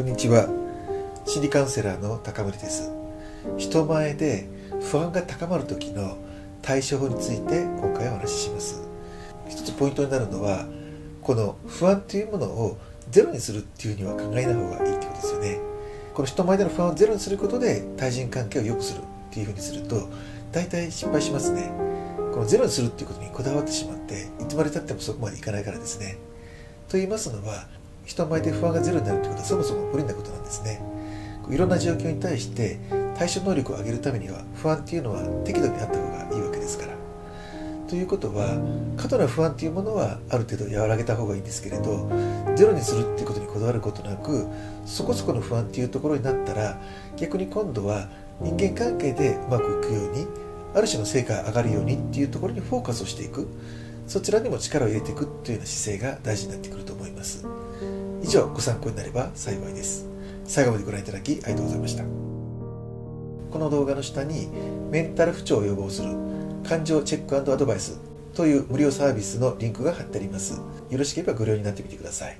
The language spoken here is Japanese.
こんにちは。心理カウンセラーの高森です。人前で不安が高まる時の対処法について今回お話しします。一つポイントになるのはこの不安というものをゼロにするっていうふうには考えない方がいいってことですよね。この人前での不安をゼロにすることで対人関係を良くするっていうふうにすると大体失敗しますね。このゼロにするっていうことにこだわってしまっていつまでたってもそこまでいかないからですね。と言いますのは人前で不安がゼロになるということはそもそも無理なことなんですね。いろんな状況に対して対処能力を上げるためには不安っていうのは適度にあった方がいいわけですから。ということは過度な不安っていうものはある程度和らげた方がいいんですけれどゼロにするっていうことにこだわることなくそこそこの不安っていうところになったら逆に今度は人間関係でうまくいくようにある種の成果が上がるようにっていうところにフォーカスをしていく。そちらにも力を入れていくというような姿勢が大事になってくると思います。以上ご参考になれば幸いです。最後までご覧いただきありがとうございました。この動画の下にメンタル不調を予防する感情チェックアドバイスという無料サービスのリンクが貼ってあります。よろしければご利用になってみてください。